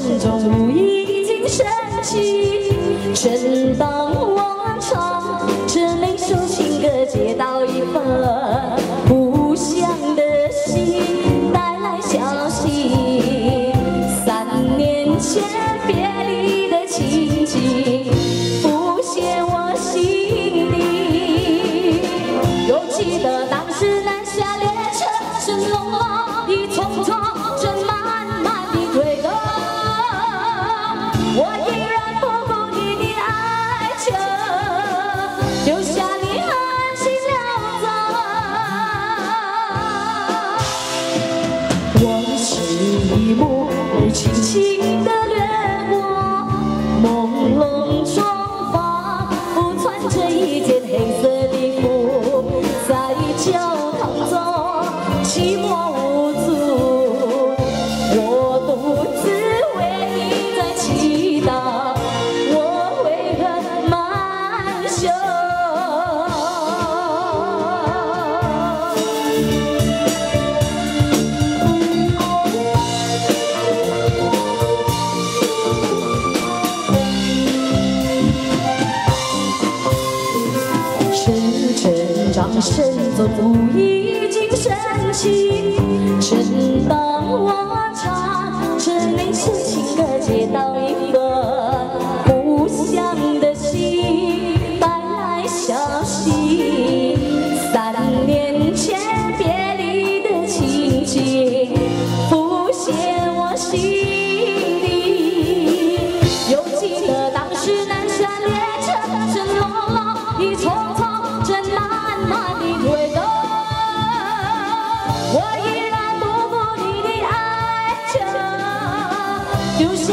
晨钟已经升起，正当我唱着那首情歌，接到一封故乡的信，带来消息，三年前。寂寞无助我独自为你在祈祷我为何满袖深深掌声送升起，正当我唱着那首情歌，接到一封故乡的信，带来消息，三年前别离的情景浮现我心底，犹记得当时南山列车正隆隆一匆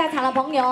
谢谢喝彩，声音在场的朋友。